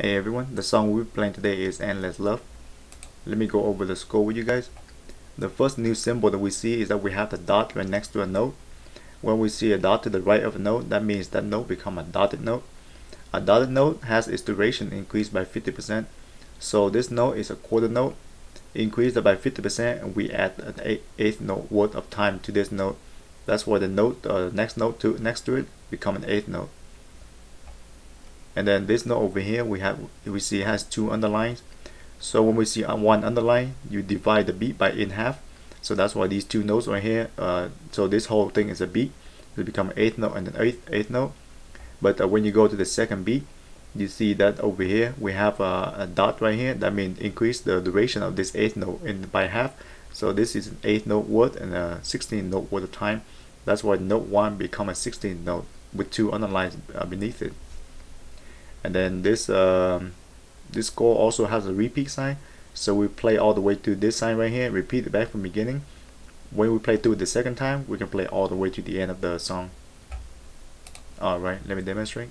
Hey everyone, the song we're playing today is Endless Love. Let me go over the score with you guys. The first new symbol that we see is that we have the dot right next to a note. When we see a dot to the right of a note, that means that note become a dotted note. A dotted note has its duration increased by 50%. So this note is a quarter note. Increased by 50% and we add an eighth note worth of time to this note. That's why the note, uh, next note to next to it become an eighth note and then this note over here we have we see it has two underlines. So when we see one underline you divide the beat by in half. So that's why these two notes right here uh, so this whole thing is a beat. It become eighth note and an eighth eighth note. But uh, when you go to the second beat you see that over here we have a, a dot right here. That means increase the duration of this eighth note in by half. So this is an eighth note worth and a 16 note worth of time. That's why note 1 become a 16 note with two underlines uh, beneath it and then this um, this score also has a repeat sign. So we play all the way to this sign right here. Repeat it back from beginning. When we play through the second time we can play all the way to the end of the song. Alright let me demonstrate